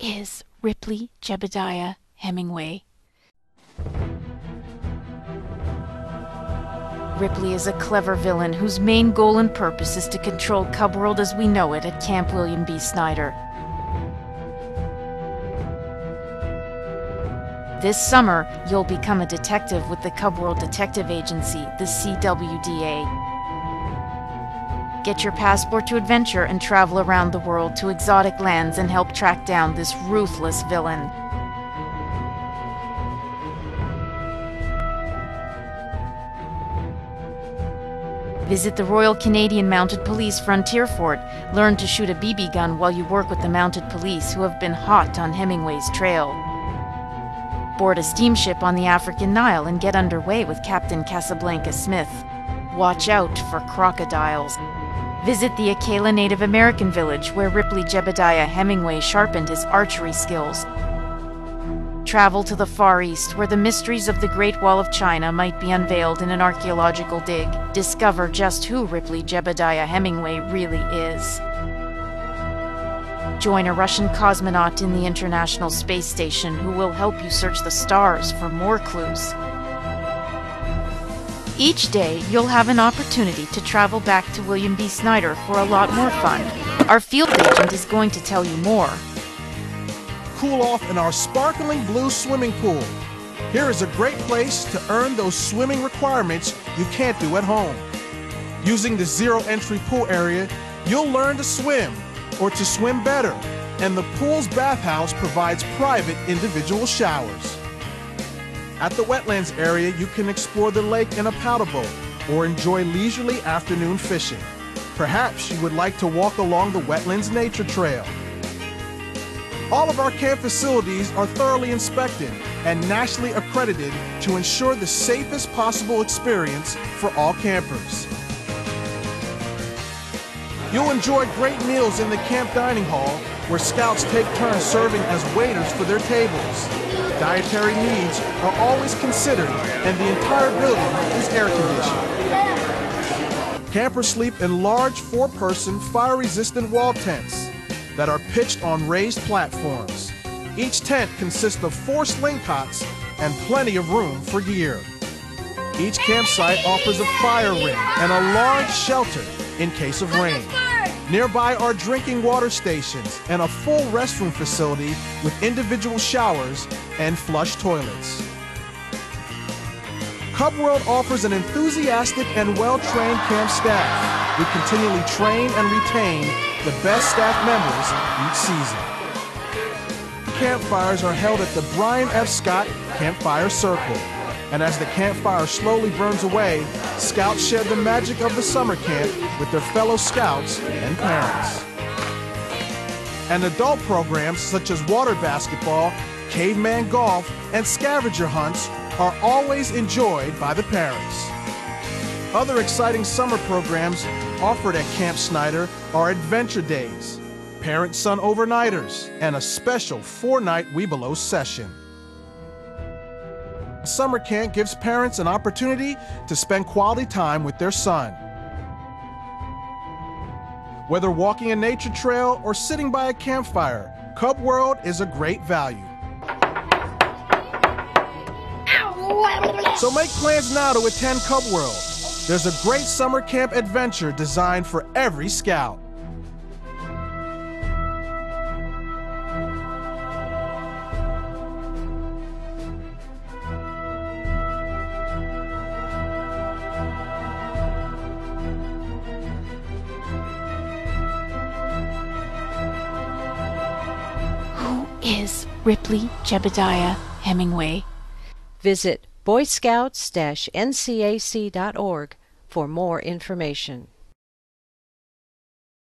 is Ripley Jebediah Hemingway? Ripley is a clever villain whose main goal and purpose is to control Cub World as we know it at Camp William B. Snyder. This summer, you'll become a detective with the Cub World Detective Agency, the CWDA. Get your passport to adventure and travel around the world to exotic lands and help track down this ruthless villain. Visit the Royal Canadian Mounted Police Frontier Fort. Learn to shoot a BB gun while you work with the mounted police who have been hot on Hemingway's trail. Board a steamship on the African Nile and get underway with Captain Casablanca Smith. Watch out for crocodiles. Visit the Akela Native American village where Ripley Jebediah Hemingway sharpened his archery skills. Travel to the Far East where the mysteries of the Great Wall of China might be unveiled in an archaeological dig. Discover just who Ripley Jebediah Hemingway really is. Join a Russian cosmonaut in the International Space Station who will help you search the stars for more clues. Each day, you'll have an opportunity to travel back to William B. Snyder for a lot more fun. Our field agent is going to tell you more cool off in our sparkling blue swimming pool. Here is a great place to earn those swimming requirements you can't do at home. Using the zero entry pool area, you'll learn to swim or to swim better, and the pool's bathhouse provides private individual showers. At the wetlands area, you can explore the lake in a paddle boat or enjoy leisurely afternoon fishing. Perhaps you would like to walk along the Wetlands Nature Trail all of our camp facilities are thoroughly inspected and nationally accredited to ensure the safest possible experience for all campers. You'll enjoy great meals in the camp dining hall where scouts take turns serving as waiters for their tables. Dietary needs are always considered and the entire building is air conditioned. Campers sleep in large four-person fire-resistant wall tents that are pitched on raised platforms. Each tent consists of four sling cots and plenty of room for gear. Each campsite offers a fire ring and a large shelter in case of rain. Nearby are drinking water stations and a full restroom facility with individual showers and flush toilets. Cub World offers an enthusiastic and well-trained camp staff. We continually train and retain the best staff members each season. Campfires are held at the Brian F. Scott Campfire Circle. And as the campfire slowly burns away, scouts share the magic of the summer camp with their fellow scouts and parents. And adult programs such as water basketball, caveman golf, and scavenger hunts are always enjoyed by the parents. Other exciting summer programs offered at Camp Snyder are Adventure Days, Parent Son Overnighters, and a special four night Webelos session. Summer Camp gives parents an opportunity to spend quality time with their son. Whether walking a nature trail or sitting by a campfire, Cub World is a great value. So make plans now to attend Cub World. There's a great summer camp adventure designed for every scout. Is Ripley Jebediah Hemingway? Visit boyscouts-ncac.org for more information.